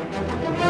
Música